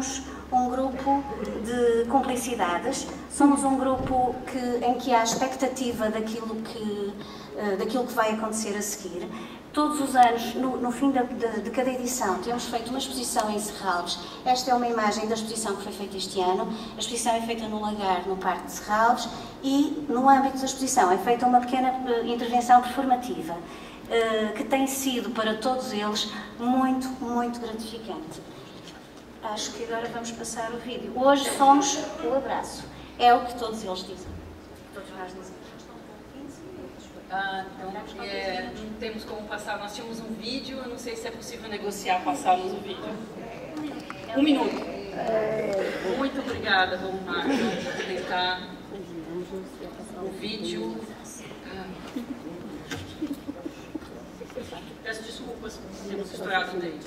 somos um grupo de cumplicidades, somos um grupo que, em que há expectativa daquilo que, uh, daquilo que vai acontecer a seguir. Todos os anos, no, no fim de, de, cada edição, temos feito uma exposição em Serralves. Esta é uma imagem da exposição que foi feita este ano. A exposição é feita no lagar, no Parque de Serralves, e no âmbito da exposição é feita uma pequena uh, intervenção performativa, uh, que tem sido para todos eles muito, muito gratificante. Acho que agora vamos passar o vídeo. Hoje somos o abraço. É o que todos eles dizem. Todos nós dizemos. Ah, então, é, não temos como passar. Nós tínhamos um vídeo, eu não sei se é possível negociar passarmos o vídeo. Um minuto. Muito obrigada, vamos lá. Vamos aproveitar o vídeo. Peço desculpas por termos estourado o dedo.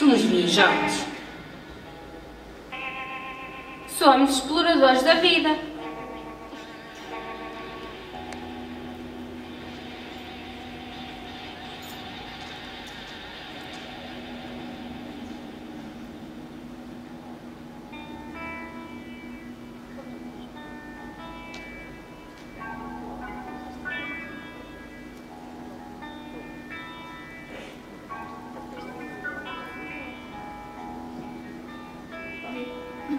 Somos viajantes. Somos exploradores da vida.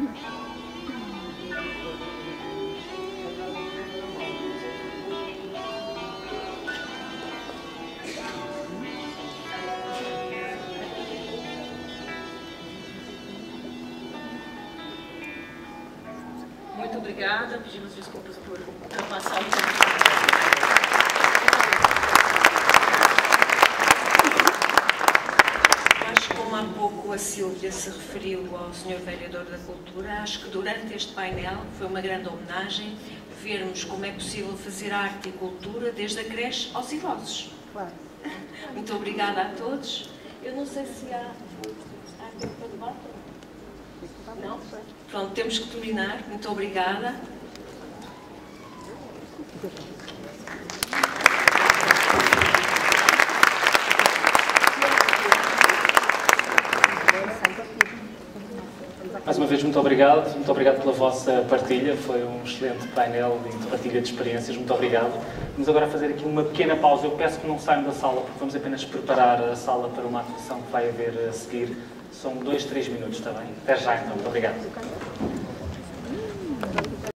Muito obrigada. Pedimos desculpas por ultrapassar o tempo. Acho que como há pouco a Silvia se referiu ao Sr. Vereador da Cultura, acho que durante este painel foi uma grande homenagem vermos como é possível fazer arte e cultura desde a creche aos idosos. Claro. Muito obrigada a todos. Eu não sei se há, há tempo para debate. Não? Pronto, temos que terminar. Muito obrigada. Mais uma vez, muito obrigado. Muito obrigado pela vossa partilha. Foi um excelente painel de partilha de experiências. Muito obrigado. Vamos agora fazer aqui uma pequena pausa. Eu peço que não saiam da sala, porque vamos apenas preparar a sala para uma atuação que vai haver a seguir. São dois, três minutos, está bem? Até já, então. Muito obrigado.